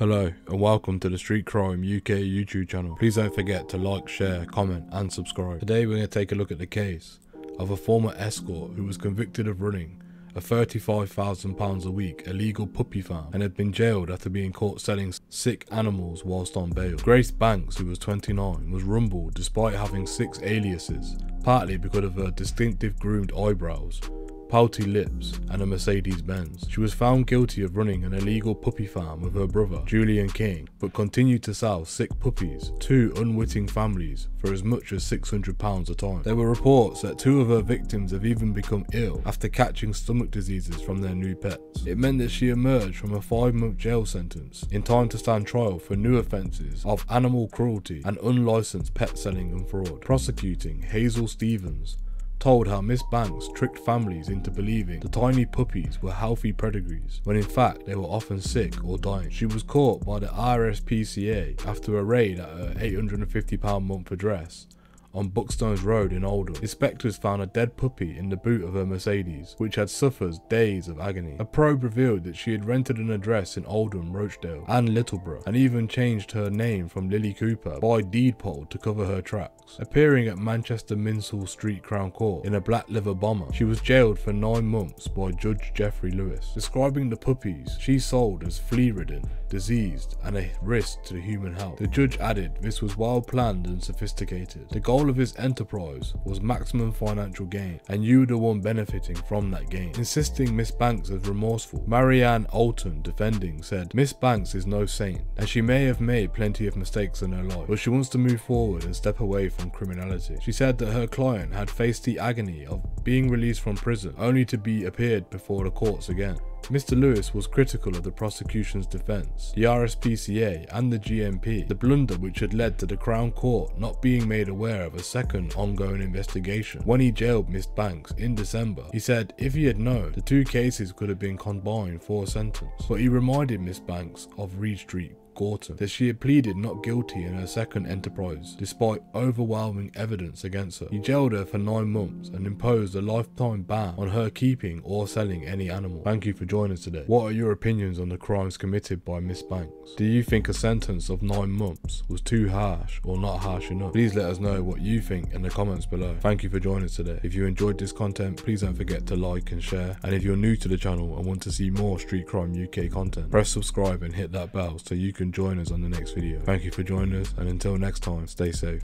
Hello and welcome to the Street Crime UK YouTube channel. Please don't forget to like, share, comment and subscribe. Today we're going to take a look at the case of a former escort who was convicted of running a £35,000 a week illegal puppy farm and had been jailed after being caught selling sick animals whilst on bail. Grace Banks, who was 29, was rumbled despite having six aliases, partly because of her distinctive groomed eyebrows pouty lips, and a Mercedes Benz. She was found guilty of running an illegal puppy farm with her brother, Julian King, but continued to sell sick puppies to unwitting families for as much as £600 a time. There were reports that two of her victims have even become ill after catching stomach diseases from their new pets. It meant that she emerged from a five month jail sentence in time to stand trial for new offences of animal cruelty and unlicensed pet selling and fraud. Prosecuting Hazel Stevens told how Miss Banks tricked families into believing the tiny puppies were healthy pedigrees, when in fact they were often sick or dying. She was caught by the RSPCA after a raid at her £850 month address on Buckstones Road in Oldham. Inspectors found a dead puppy in the boot of her Mercedes, which had suffered days of agony. A probe revealed that she had rented an address in Oldham, Rochdale, and Littleborough, and even changed her name from Lily Cooper by deed poll to cover her tracks. Appearing at Manchester Minshull Street Crown Court in a black leather bomber, she was jailed for nine months by Judge Jeffrey Lewis. Describing the puppies she sold as flea-ridden, diseased, and a risk to human health. The judge added this was well planned and sophisticated. The goal goal of his enterprise was maximum financial gain, and you the one benefiting from that gain. Insisting Miss Banks is remorseful, Marianne Alton, defending, said, Miss Banks is no saint, and she may have made plenty of mistakes in her life, but she wants to move forward and step away from criminality. She said that her client had faced the agony of being released from prison, only to be appeared before the courts again. Mr. Lewis was critical of the prosecution's defence, the RSPCA and the GMP, the blunder which had led to the Crown Court not being made aware of a second ongoing investigation. When he jailed Miss Banks in December, he said if he had known, the two cases could have been combined for a sentence. But he reminded Miss Banks of Reed Street Gorton that she had pleaded not guilty in her second enterprise, despite overwhelming evidence against her. He jailed her for nine months and imposed a lifetime ban on her keeping or selling any animal. Thank you for joining us today. What are your opinions on the crimes committed by Miss Banks? Do you think a sentence of nine months was too harsh or not harsh enough? Please let us know what you think in the comments below. Thank you for joining us today. If you enjoyed this content, please don't forget to like and share. And if you're new to the channel and want to see more Street Crime UK content, press subscribe and hit that bell so you can join us on the next video. Thank you for joining us and until next time, stay safe.